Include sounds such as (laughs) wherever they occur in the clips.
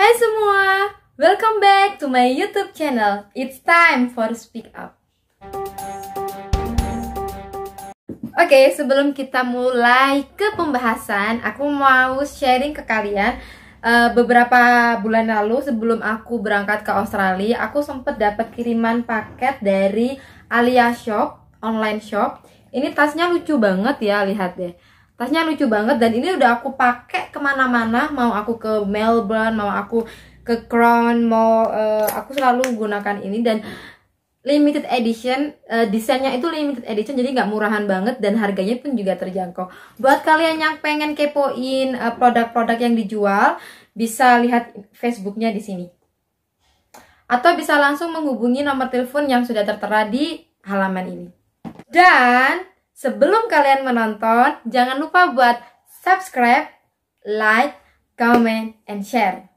Hai semua, welcome back to my YouTube channel. It's time for Speak Up. Oke, sebelum kita mulai ke pembahasan, aku mau sharing ke kalian uh, beberapa bulan lalu sebelum aku berangkat ke Australia, aku sempat dapat kiriman paket dari Alia Shop, online shop. Ini tasnya lucu banget ya, lihat deh tasnya lucu banget dan ini udah aku pakai ke mana-mana. Mau aku ke Melbourne mau aku ke Crown mau uh, aku selalu gunakan ini. Dan limited edition uh, desainnya itu limited edition jadi nggak murahan banget dan harganya pun juga terjangkau. Buat kalian yang pengen kepoin produk produk-produk yang dijual bisa lihat Facebooknya di sini. Atau bisa langsung menghubungi nomor telepon yang sudah tertera di halaman ini. Dan Sebelum kalian menonton, jangan lupa buat subscribe, like, comment, and share.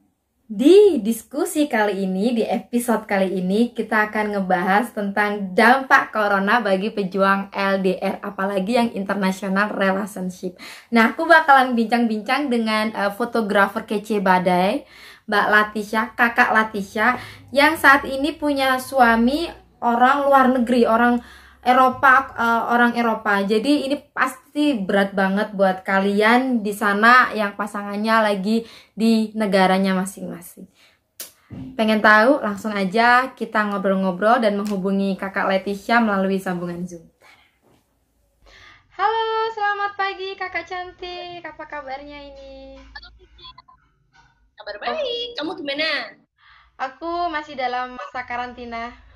Di diskusi kali ini, di episode kali ini, kita akan ngebahas tentang dampak corona bagi pejuang LDR, apalagi yang international relationship. Nah, aku bakalan bincang-bincang dengan uh, fotografer kece badai, Mbak Latisha, kakak Latisha, yang saat ini punya suami orang luar negeri, orang Eropa uh, orang Eropa. Jadi ini pasti berat banget buat kalian di sana yang pasangannya lagi di negaranya masing-masing. Pengen tahu? Langsung aja kita ngobrol-ngobrol dan menghubungi Kakak Leticia melalui sambungan Zoom. Halo, selamat pagi Kakak cantik. Apa kabarnya ini? Halo, Kabar baik. Kamu gimana? Aku masih dalam masa karantina.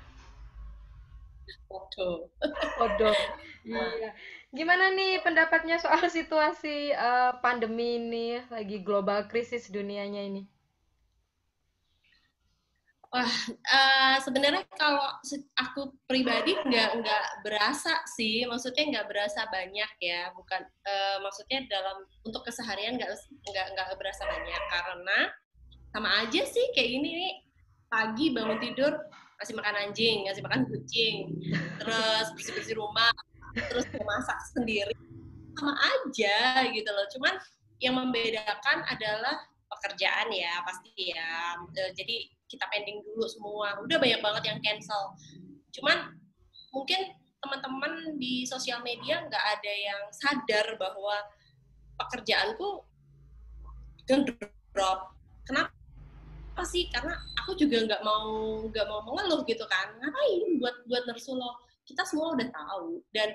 Foto. Foto. (laughs) Iya. Gimana nih pendapatnya soal (laughs) situasi uh, pandemi ini, lagi global krisis dunianya ini? Wah, uh, sebenarnya kalau aku pribadi nggak nggak berasa sih, maksudnya nggak berasa banyak ya, bukan uh, maksudnya dalam untuk keseharian nggak nggak nggak berasa banyak karena sama aja sih kayak ini nih pagi bangun tidur ngasih makan anjing, ngasih makan kucing, terus bersih-bersih rumah, terus masak sendiri, sama aja gitu loh. Cuman yang membedakan adalah pekerjaan ya pasti ya. Jadi kita pending dulu semua. Udah banyak banget yang cancel. Cuman mungkin teman-teman di sosial media nggak ada yang sadar bahwa pekerjaanku drop. Kenapa? Apa sih? Karena aku juga nggak mau nggak mau mengeluh gitu kan. Ngapain buat buat nersulo kita semua udah tahu. Dan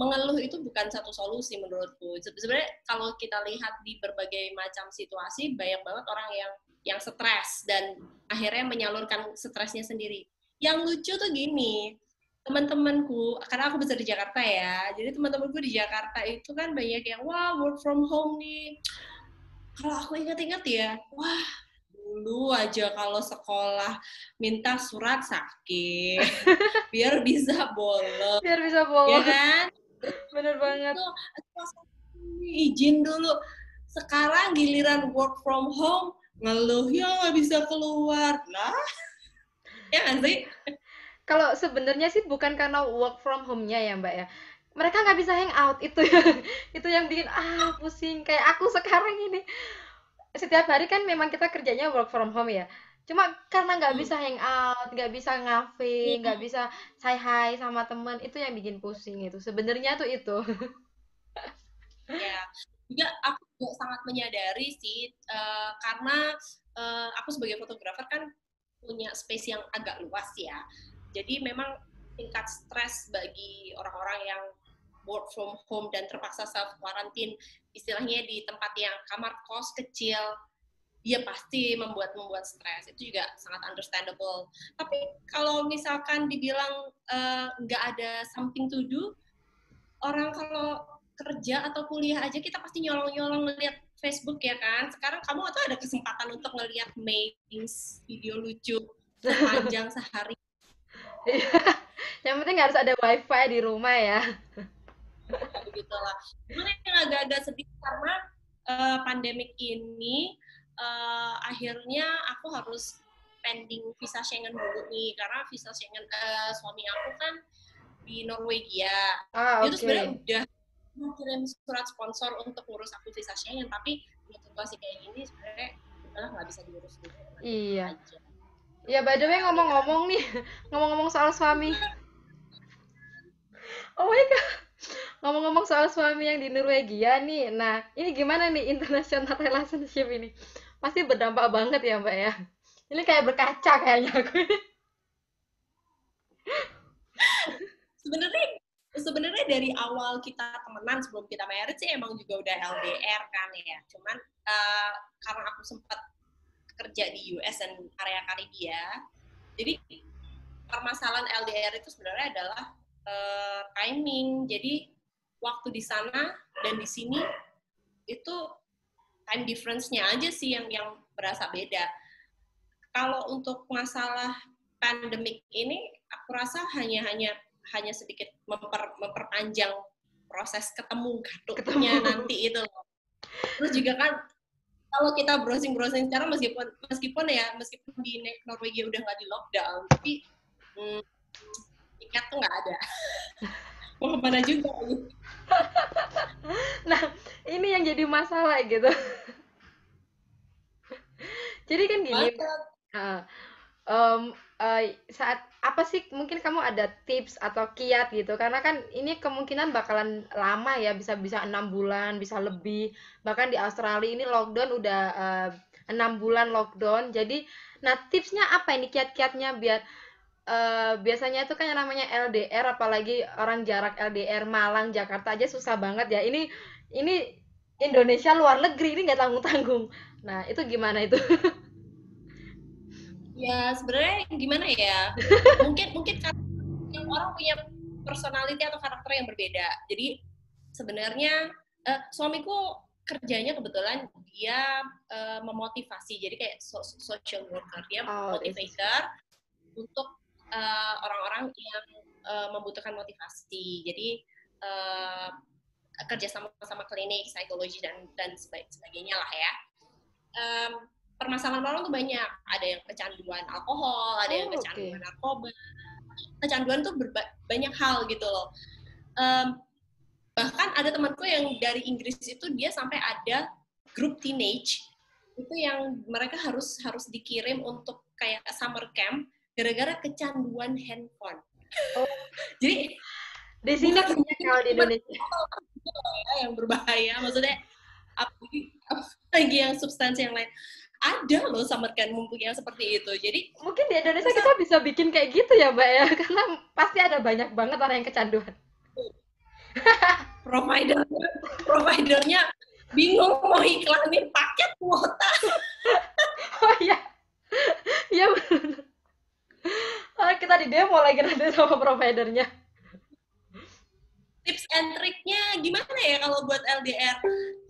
mengeluh itu bukan satu solusi menurutku. Sebenarnya kalau kita lihat di berbagai macam situasi banyak banget orang yang yang stres dan akhirnya menyalurkan stresnya sendiri. Yang lucu tuh gini teman-temanku karena aku besar di Jakarta ya jadi teman-temanku di Jakarta itu kan banyak yang wah work from home nih. Kalau aku ingat-ingat ya wah dulu aja kalau sekolah minta surat sakit (laughs) biar bisa bolos biar bisa bolos ya kan? Bener banget. Izin dulu. Sekarang giliran work from home ngeluh ya nggak bisa keluar. Lah ya nggak sih? Kalau sebenarnya sih bukan karena work from home-nya ya mbak ya. Mereka nggak bisa hang out. Itu (laughs) itu yang bikin ah pusing. Kayak aku sekarang ini setiap hari kan memang kita kerjanya work from home ya. Cuma karena nggak bisa hang out nggak bisa ngafe iya. nggak bisa say hi sama temen itu yang bikin pusing itu. Sebenarnya tuh itu. Ya juga aku juga sangat menyadari sih uh, karena uh, aku sebagai fotografer kan punya space yang agak luas ya. Jadi memang tingkat stres bagi orang-orang yang work from home dan terpaksa self quarantine istilahnya di tempat yang kamar kos kecil dia pasti membuat membuat stres. Itu juga sangat understandable. Tapi kalau misalkan dibilang eh, nggak uh, ada something to do orang kalau kerja atau kuliah aja kita pasti nyolong-nyolong ngeliat Facebook ya kan? Sekarang kamu atau ada kesempatan untuk ngeliat memes video lucu sepanjang (laughs) sehari? Yang penting harus ada wifi di rumah ya gitu lah. Cuman yang agak-agak sedih karena uh, pandemik ini uh, akhirnya aku harus pending visa Schengen dulu nih. Karena visa Schengen uh, suami aku kan di Norwegia. Ah, tuh sebenarnya udah kirim surat sponsor untuk ngurus aku visa Schengen. Tapi situasi kayak gini sebenarnya malah nggak bisa diurus dulu iya. Ya by the way ngomong-ngomong nih (laughs) ngomong-ngomong soal suami. Oh my god ngomong-ngomong soal suami yang di Norwegia nih nah ini gimana nih international relationship ini? Pasti berdampak banget ya mbak ya. Ini kayak berkaca kayaknya aku. Sebenarnya sebenarnya dari awal kita temenan sebelum kita married sih emang juga udah LDR kan ya. Cuman uh, karena aku sempat kerja di US dan area Karibia jadi permasalahan LDR itu sebenarnya adalah uh, timing. Jadi waktu di sana dan di sini itu time difference-nya aja sih yang yang berasa beda. Kalau untuk masalah pandemik ini aku rasa hanya hanya hanya sedikit memper, memperpanjang proses ketemu katuknya nanti itu loh. Terus juga kan kalau kita browsing browsing sekarang meskipun meskipun ya meskipun di Norwegia udah nggak di lockdown tapi hmm, tiket tuh nggak ada. (laughs) Mau ke mana juga gitu. (laughs) nah ini yang jadi masalah gitu. (laughs) Jadi kan gini uh, um, uh, saat apa sih mungkin kamu ada tips atau kiat gitu? Karena kan ini kemungkinan bakalan lama ya bisa bisa enam bulan bisa lebih. Bahkan di Australia ini lockdown udah eh, enam uh, bulan lockdown. Jadi nah tipsnya apa ini kiat-kiatnya biar uh, biasanya itu kan yang namanya LDR apalagi orang jarak LDR Malang Jakarta aja susah banget ya. Ini ini Indonesia luar negeri ini nggak tanggung tanggung nah itu gimana itu? (laughs) Ya sebenarnya gimana ya? Mungkin mungkin karena yang orang punya personality atau karakter yang berbeda. Jadi sebenarnya uh, suamiku kerjanya kebetulan dia uh, memotivasi. Jadi kayak so social worker. Dia oh, motivator untuk uh, orang-orang yang uh, membutuhkan motivasi jadi uh, kerja sama sama klinik psikologi dan dan sebagainya lah ya um, permasalahan orang tuh banyak. Ada yang kecanduan alkohol, ada yang oh, kecanduan okay. narkoba. Kecanduan tuh banyak hal gitu loh. Um, bahkan ada temanku yang dari Inggris itu dia sampai ada grup teenage itu yang mereka harus harus dikirim untuk kayak summer camp gara-gara kecanduan handphone. Oh. Jadi di sini banyak kalau di Indonesia (laughs) yang berbahaya maksudnya apalagi, apalagi yang substansi yang lain ada loh summer camp yang seperti itu. Jadi mungkin di Indonesia kita bisa bikin kayak gitu ya, Mbak ya, (laughs) karena pasti ada banyak banget orang yang kecanduan. (laughs) Provider, providernya bingung mau iklanin paket kuota. oh iya, iya benar. Oh, kita di demo lagi nanti sama providernya tips and triknya gimana ya kalau buat LDR?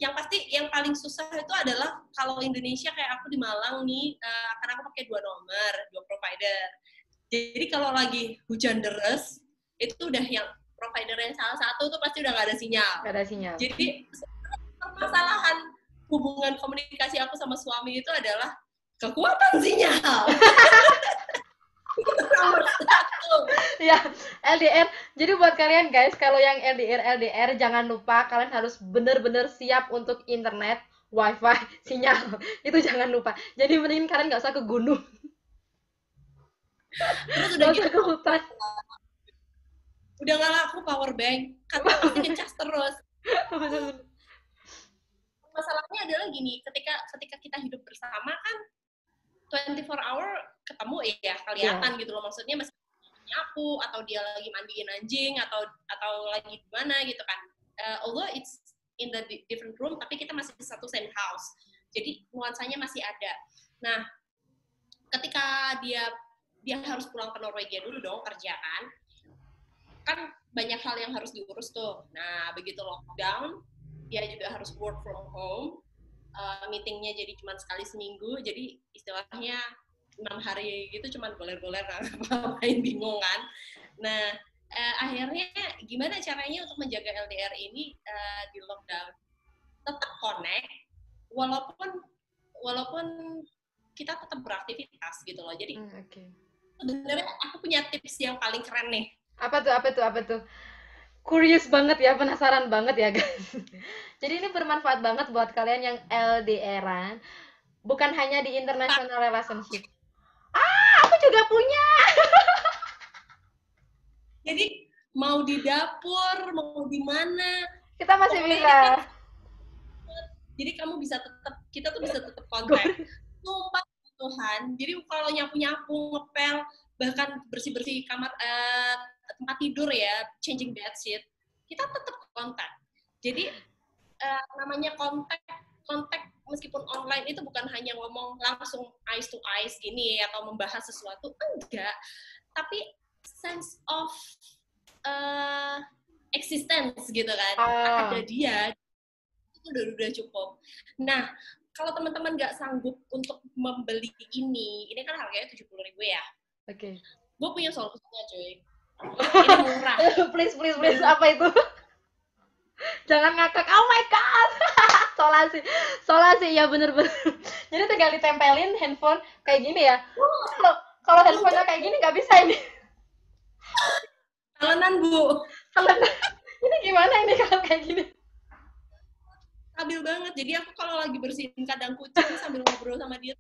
Yang pasti yang paling susah itu adalah kalau Indonesia kayak aku di Malang nih, uh, karena aku pakai dua nomor, dua provider. Jadi kalau lagi hujan deras, itu udah yang provider yang salah satu tuh pasti udah gak ada sinyal. Gak ada sinyal. Jadi permasalahan hubungan komunikasi aku sama suami itu adalah kekuatan sinyal. (laughs) (laughs) ya LDR jadi buat kalian guys kalau yang LDR LDR jangan lupa kalian harus bener-bener siap untuk internet wifi (laughs) sinyal. Itu jangan lupa. Jadi mending kalian nggak usah ke gunung. Terus udah gitu ke hutan. Udah nggak laku power bank kata masih (laughs) ngecas terus. Masalahnya adalah gini ketika ketika kita hidup bersama kan 24 hour ketemu ya kelihatan yeah. gitu loh. Maksudnya masih nyapu atau dia lagi mandiin anjing atau atau lagi di mana gitu kan. Uh, although it's in the different room tapi kita masih di satu same house. Jadi nuansanya masih ada. Nah ketika dia dia harus pulang ke Norwegia dulu dong kerja kan kan banyak hal yang harus diurus tuh. Nah begitu lockdown dia juga harus work from home uh, meetingnya jadi cuma sekali seminggu jadi istilahnya enam hari gitu cuma goler-goler (laughs) ngapain bingung kan. Nah uh, akhirnya gimana caranya untuk menjaga LDR ini uh, di lockdown? Tetap connect walaupun walaupun kita tetap beraktivitas gitu loh. Jadi hmm, okay. sebenarnya aku punya tips yang paling keren nih. Apa tuh apa tuh apa tuh curious banget ya, penasaran banget ya guys. (laughs) Jadi ini bermanfaat banget buat kalian yang LDRan. bukan hanya di international relationship. Ah aku juga punya. (laughs) Jadi mau di dapur mau di mana? Kita masih bisa. jadi kamu bisa tetap kita tuh bisa tetap kontak sumpah Tuhan. Jadi kalau nyapu nyapu ngepel bahkan bersih bersih kamar tempat tidur ya changing bed sheet kita tetap kontak. Jadi eh, namanya kontak kontak meskipun online itu bukan hanya ngomong langsung eyes to eyes gini atau membahas sesuatu enggak. Tapi sense of uh, existence gitu kan Ah. ada dia itu udah udah cukup. Nah kalau teman-teman nggak sanggup untuk membeli ini ini kan harganya tujuh puluh ribu ya. Oke. Gue punya solusinya cuy ini murah. (laughs) Please please please apa itu? (laughs) Jangan ngakak. Oh my god. (laughs) Solasi solasi ya bener-bener jadi tinggal ditempelin handphone kayak gini ya. Kalau kalau handphonenya kayak gini nggak bisa ini. Talenan bu. Kalau ini gimana ini kalau kayak gini? Stabil banget. Jadi aku kalau lagi bersihin kandang kucing sambil ngobrol sama dia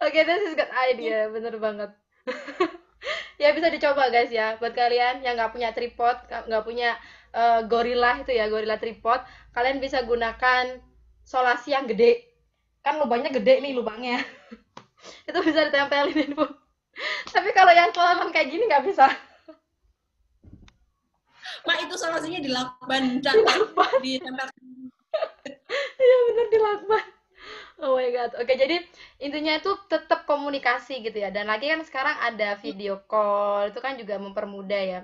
Oke, this is good idea, bener banget. Ya bisa dicoba guys ya, buat kalian yang nggak punya tripod, nggak punya eh, gorilla itu ya, gorilla tripod, kalian bisa gunakan solasi yang gede. Kan lubangnya gede nih lubangnya. (laughs) itu bisa ditempelin info. Tapi kalau yang kelaman kayak gini nggak bisa. mak itu solusinya dilakban cantik ditempel (laughs) Iya bener dilakban. Oh my god. Oke, jadi intinya itu tetap komunikasi gitu ya. Dan lagi kan sekarang ada video call, itu kan juga mempermudah ya.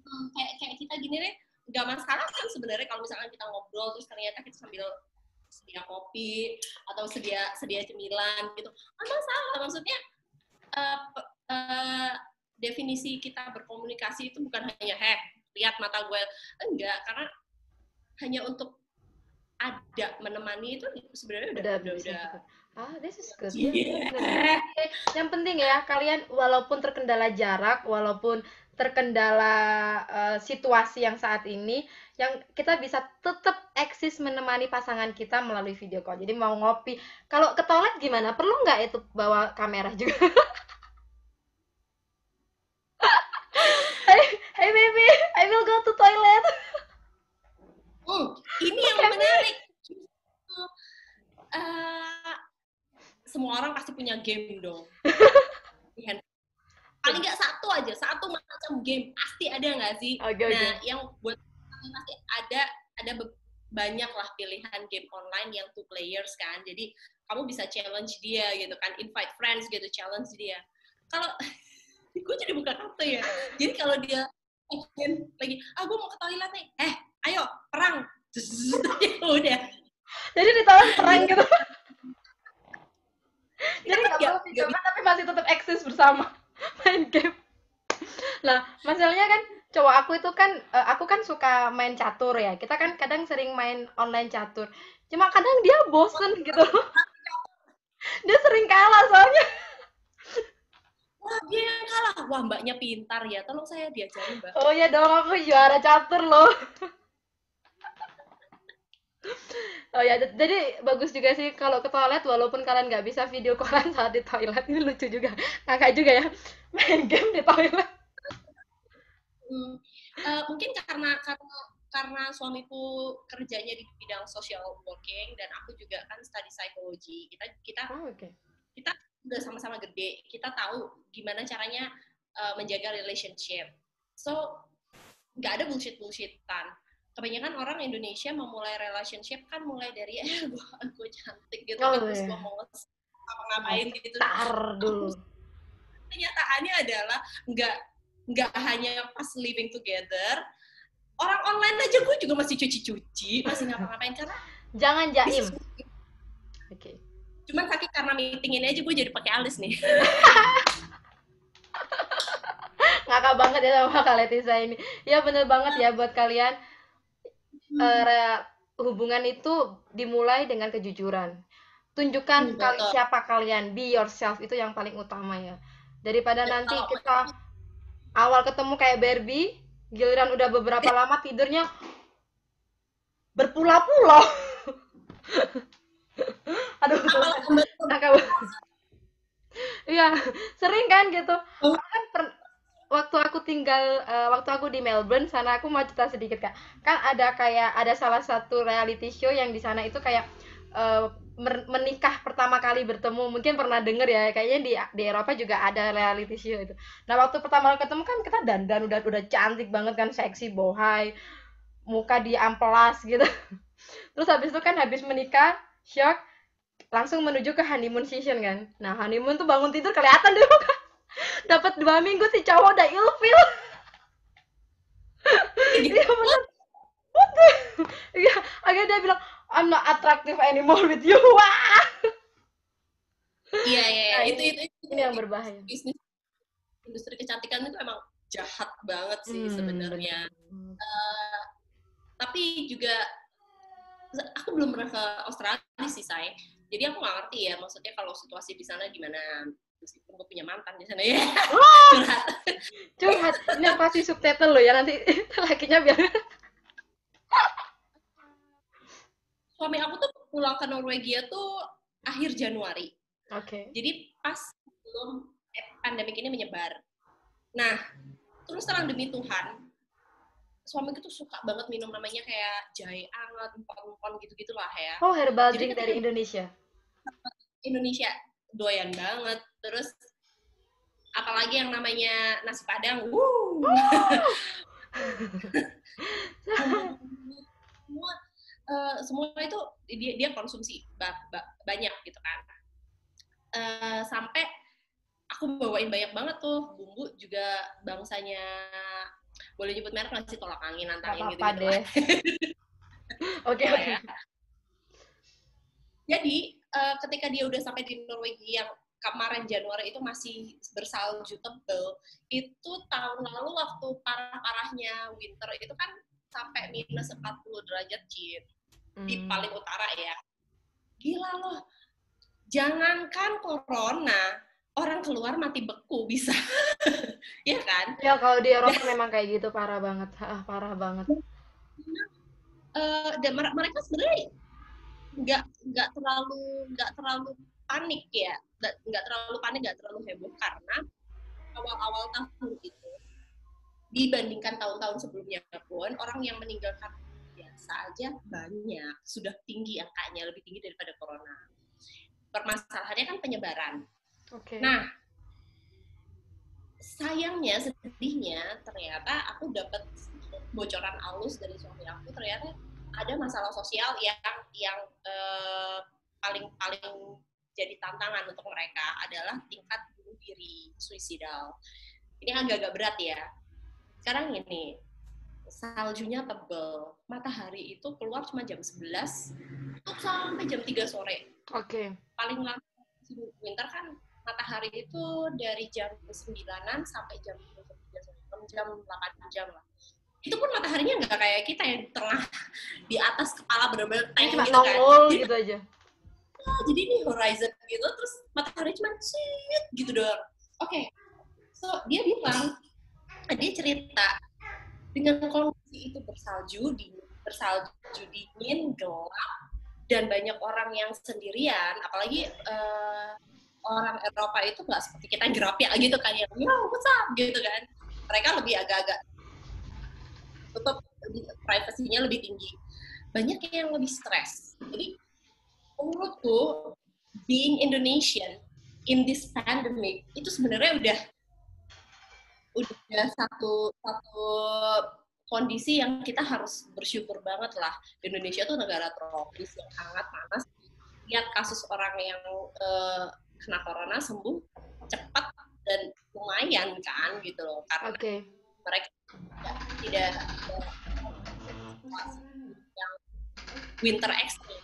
Hmm, kayak kayak kita gini deh nggak masalah kan sebenarnya kalau misalkan kita ngobrol terus ternyata kita sambil sedia kopi atau sedia sedia cemilan gitu nggak masalah maksudnya pe- eh, definisi kita berkomunikasi itu bukan hanya heh lihat mata gue enggak karena hanya untuk ada menemani itu sebenarnya udah udah udah, udah. gitu. Ah, this is good. Yeah. Oke, Yang penting ya, kalian walaupun terkendala jarak, walaupun terkendala eh, situasi yang saat ini, yang kita bisa tetap eksis menemani pasangan kita melalui video call. Jadi mau ngopi, kalau ke toilet gimana? Perlu nggak itu bawa kamera juga? (laughs) hey, hey baby, I will go to toilet. Hmm, ini yang menarik. Justru, eh, semua orang pasti punya game dong. Handphone. (laughs) Paling nggak satu aja, satu macam game pasti ada nggak sih? Oke. Nah, yang buat pasti ada ada banyak lah pilihan game online yang two players kan. Jadi kamu bisa challenge dia gitu kan, invite friends gitu, challenge dia. Kalau (laughs) gue jadi buka kartu ya. Jadi kalau dia lagi, ah gue mau ke toilet nih, eh ayo perang, (laughs) Ya udah. Jadi di toilet perang gitu. Jadi Kita nggak perlu video call, tapi masih tetap eksis bersama (laughs) main game. Nah, masalahnya kan cowok aku itu kan eh, aku kan suka main catur ya. Kita kan kadang sering main online catur. Cuma kadang dia bosen gitu. (laughs) Dia sering kalah soalnya. Wah dia yang kalah, wah mbaknya pintar ya, tolong saya diajarin mbak. Oh ya dong, aku juara catur loh. (laughs) Oh ya, jadi bagus juga sih kalau ke toilet walaupun kalian nggak bisa video callan (laughs) saat di toilet ini lucu juga, kakak juga ya (laughs) main game di toilet. Hmm, eh, mungkin karena karena karena suamiku kerjanya di bidang social working dan aku juga kan study psychology. Kita kita Oh, oke. kita udah sama-sama gede. Kita tahu gimana caranya eh, menjaga relationship. So nggak ada bullshit bullshitan. Kebanyakan orang Indonesia memulai relationship kan mulai dari eh (laughs) gue gue cantik gitu Oh, terus iya. gue mau apa ngapain gitu. Tar dulu. (laughs) kenyataannya adalah nggak nggak hanya pas living together orang online aja gue juga masih cuci-cuci masih ngapa-ngapain karena Jangan jaim. Oke. cuman sakit karena meeting ini aja gue jadi pakai alis nih (laughs) Ngakak banget ya sama Letisa ini. Ya bener banget ya buat kalian eh, re- hubungan itu dimulai dengan kejujuran. Tunjukkan Hmm, kali betul. siapa kalian, be yourself itu yang paling utama ya. Daripada Ya, nanti kita awal ketemu kayak Barbie, giliran udah beberapa lama tidurnya berpulau-pulau. (laughs) aduh nakal (laughs) iya sering kan gitu kan per- waktu aku tinggal eh, waktu aku di Melbourne sana aku mau cerita sedikit kak. Kan ada kayak ada salah satu reality show yang di sana itu kayak mer- menikah pertama kali bertemu. Mungkin pernah denger ya kayaknya di di Eropa juga ada reality show itu. Nah waktu pertama kali ketemu kan kita dandan udah udah cantik banget kan seksi bohai muka di amplas gitu. (laughs) Terus habis itu kan habis menikah shock langsung menuju ke honeymoon season kan. Nah honeymoon tuh bangun tidur kelihatan deh muka dapat dua minggu si cowok udah ilfil iya bener what the iya akhirnya dia bilang I'm not attractive anymore with you (laughs) wah Iya, iya, iya. Nah, itu, itu, itu, ini yang berbahaya bisnis industri kecantikan itu emang jahat banget sih Hmm, sebenarnya. Eh, tapi juga aku belum pernah ke Australia sih, say. Jadi aku nggak ngerti ya, maksudnya kalau situasi di sana gimana. Meskipun punya mantan di sana ya. Curhat. curhat ini aku kasih subtitle loh ya nanti (laughs) lakinya biar Suami aku tuh pulang ke Norwegia tuh akhir Januari. oke Jadi pas sebelum eh, pandemik ini menyebar. Nah, terus terang demi Tuhan, suamiku tuh suka banget minum namanya kayak jahe anget, empon-empon gitu-gitu lah ya. oh herbal Jadi drink dari Indonesia Indonesia doyan banget. Terus apalagi yang namanya nasi padang. Wuh. semua eh, semua itu dia dia konsumsi ba- ba- banyak gitu kan. Eh, sampai aku bawain banyak banget tuh bumbu juga bangsanya boleh nyebut merek nggak sih tolak angin nantangin gitu apa-apa deh (laughs) oke Ya, oke. Jadi eh, ketika dia udah sampai di Norwegia yang kemarin Januari itu masih bersalju tebel, itu tahun lalu waktu parah-parahnya winter itu kan sampai minus 40 derajat di Hmm. paling utara ya. Gila loh. Jangankan corona, orang keluar mati beku bisa. (laughs) ya kan? Ya kalau di Eropa memang kayak gitu parah banget, ah, parah banget. eh dan mere- mereka sebenarnya nggak nggak terlalu nggak terlalu panik ya nggak terlalu panik nggak terlalu heboh karena awal-awal tahun itu dibandingkan tahun-tahun sebelumnya pun orang yang meninggal karena biasa aja banyak sudah tinggi angkanya lebih tinggi daripada corona permasalahannya kan penyebaran Oke. Nah, sayangnya, sedihnya, ternyata aku dapat bocoran halus dari suami aku. Ternyata ada masalah sosial yang yang eh, paling paling jadi tantangan untuk mereka adalah tingkat bunuh diri suicidal. Ini agak-agak berat ya. Sekarang ini saljunya tebel, matahari itu keluar cuma jam 11 tuh sampai jam 3 sore Oke. paling lama winter kan matahari itu dari jam 9-an sampai jam 3 6 jam 8 jam lah itu pun mataharinya nggak kayak kita yang tengah di atas kepala bener-bener tank cuma gitu kan nongol gitu aja. Oh, jadi ini horizon gitu. Terus matahari cuma cit gitu doang. Oke. So dia bilang dia cerita dengan kondisi itu bersalju dingin bersalju dingin gelap dan banyak orang yang sendirian apalagi eh, orang Eropa itu nggak seperti kita gerap ya gitu kan yang yo what's up? gitu kan. Mereka lebih agak-agak tetap privasinya lebih tinggi. Banyak yang lebih stres. Jadi menurutku being Indonesian in this pandemic itu sebenarnya udah udah satu satu kondisi yang kita harus bersyukur banget lah Indonesia tuh negara tropis yang sangat panas lihat kasus orang yang eh, kena corona sembuh cepat dan lumayan kan gitu loh karena Oke. mereka tidak tidak yang winter extreme.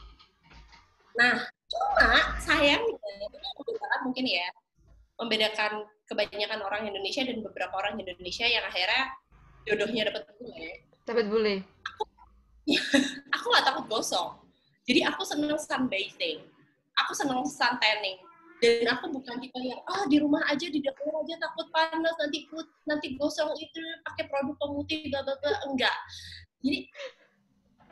Nah, cuma sayangnya ini yang membedakan mungkin ya membedakan kebanyakan orang Indonesia dan beberapa orang Indonesia yang akhirnya jodohnya dapat bule. Dapat bule. (laughs) Aku nggak takut gosong. Jadi aku seneng sunbathing. Aku seneng sun tanning. Dan aku bukan tipe yang ah di rumah aja di dapur aja takut panas nanti put nanti gosong itu pakai produk pemutih bla bla bla enggak. Jadi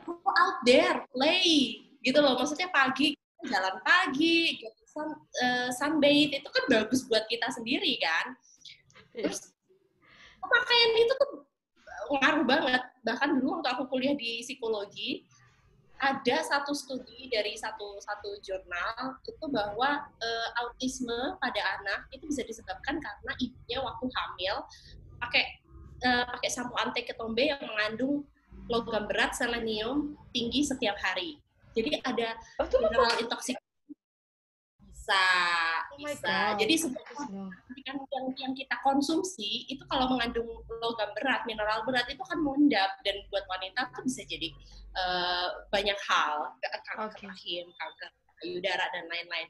go out there play gitu loh maksudnya pagi jalan pagi, gitu, sun, uh, sunbathe itu kan bagus buat kita sendiri kan. Iya. Terus pakaian itu tuh ngaruh banget. Bahkan dulu waktu aku kuliah di psikologi, ada satu studi dari satu satu jurnal itu bahwa uh, autisme pada anak itu bisa disebabkan karena ibunya waktu hamil pakai uh, pakai sampo antiketombe yang mengandung logam berat selenium tinggi setiap hari. Jadi ada oh, mineral intoksik bisa oh bisa. Jadi sebenarnya yang, yang yang kita konsumsi itu kalau mengandung logam berat, mineral berat itu kan mengendap dan buat wanita tuh bisa jadi uh, banyak hal, kanker okay. rahim, kanker payudara dan lain-lain.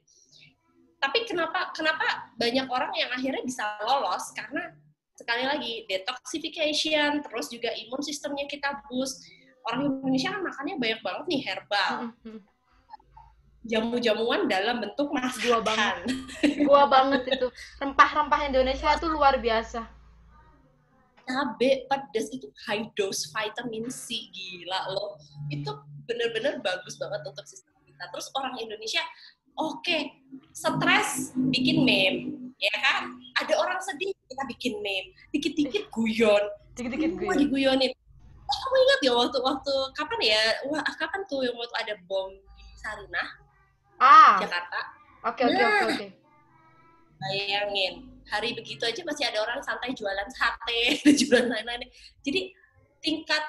Tapi kenapa kenapa banyak orang yang akhirnya bisa lolos karena sekali lagi detoxification, terus juga imun sistemnya kita boost. Orang Indonesia kan makannya banyak banget nih herbal. Jamu-jamuan dalam bentuk masakan. Gua banget. (laughs) Gua banget itu. Rempah-rempah Indonesia itu luar biasa. Cabe pedas itu high dose vitamin C gila loh. Itu bener-bener bagus banget untuk sistem kita. Terus orang Indonesia oke, okay, stres bikin meme, ya kan? Ada orang sedih kita bikin meme, dikit-dikit guyon, dikit-dikit guyon. diguyonin. Oh, kamu ingat ya waktu waktu kapan ya? Wah, kapan tuh yang waktu ada bom di Sarinah? ah. Jakarta. Oke oke oke nah, oke. Bayangin hari begitu aja masih ada orang santai jualan sate, (laughs) jualan lain-lain. Jadi tingkat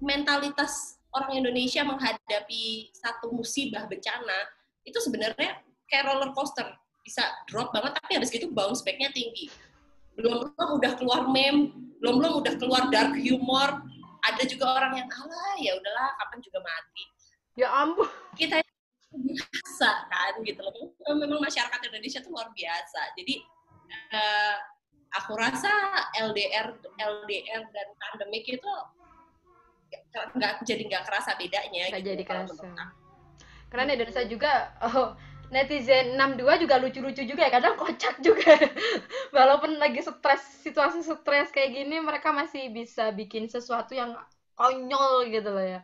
mentalitas orang Indonesia menghadapi satu musibah bencana itu sebenarnya kayak roller coaster bisa drop banget tapi habis gitu bounce back-nya tinggi belum belum udah keluar meme belum belum udah keluar dark humor. Ada juga orang yang alah ya udahlah kapan juga mati. Ya ampun. Kita biasa kan gitu loh. Memang masyarakat Indonesia tuh luar biasa. Jadi uh, aku rasa LDR LDR dan pandemik itu nggak jadi nggak kerasa bedanya nggak gitu, jadi kerasa. karena Indonesia juga oh netizen 62 juga lucu-lucu juga ya kadang kocak juga. (laughs) Walaupun lagi stres situasi stres kayak gini mereka masih bisa bikin sesuatu yang konyol gitu loh ya.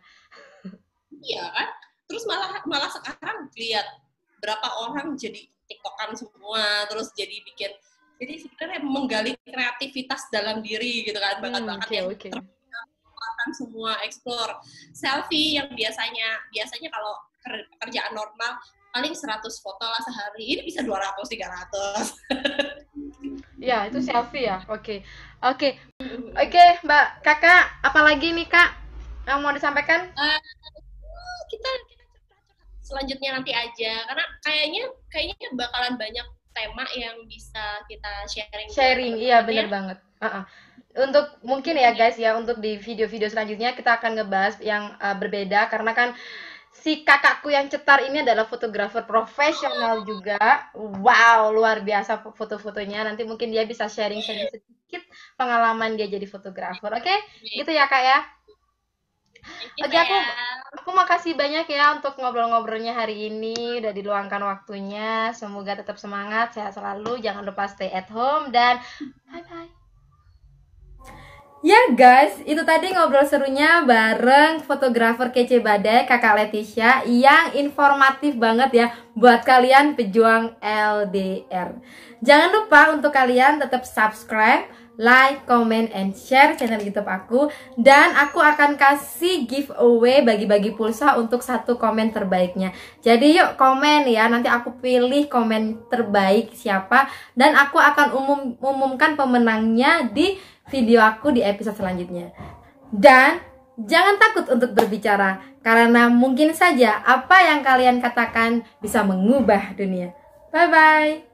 Iya kan? Terus malah malah sekarang lihat berapa orang jadi tiktokan semua terus jadi bikin jadi sebenarnya menggali kreativitas dalam diri gitu kan bakat-bakat hmm, okay, yang okay. semua explore. Selfie yang biasanya biasanya kalau kerjaan normal paling 100 foto lah sehari. Ini bisa 200 300 (laughs) ya itu selfie ya. Oke. Okay. oke. Okay. oke okay, mbak kakak apalagi nih kak yang mau disampaikan? Uh, kita selanjutnya nanti aja. Karena kayaknya kayaknya bakalan banyak tema yang bisa kita sharing. Sharing iya benar banget. Uh -uh. untuk mungkin ya guys ya untuk di video-video selanjutnya kita akan ngebahas yang uh, berbeda. Karena kan si kakakku yang cetar ini adalah fotografer profesional juga. Wow luar biasa foto-fotonya. Nanti mungkin dia bisa sharing sharing sedikit pengalaman dia jadi fotografer oke? Okay? gitu ya kak ya? Oke aku aku makasih banyak ya untuk ngobrol-ngobrolnya hari ini. Udah diluangkan waktunya. Semoga tetap semangat, sehat selalu, jangan lupa stay at home dan bye bye. Ya guys, itu tadi ngobrol serunya bareng fotografer kece badai kakak Leticia yang informatif banget ya buat kalian pejuang LDR. Jangan lupa untuk kalian tetap subscribe, like, comment, and share channel YouTube aku dan aku akan kasih giveaway bagi-bagi pulsa untuk satu komen terbaiknya. Jadi yuk komen ya, nanti aku pilih komen terbaik siapa dan aku akan umum umumkan pemenangnya di video aku di episode selanjutnya. Dan jangan takut untuk berbicara karena mungkin saja apa yang kalian katakan bisa mengubah dunia. Bye bye.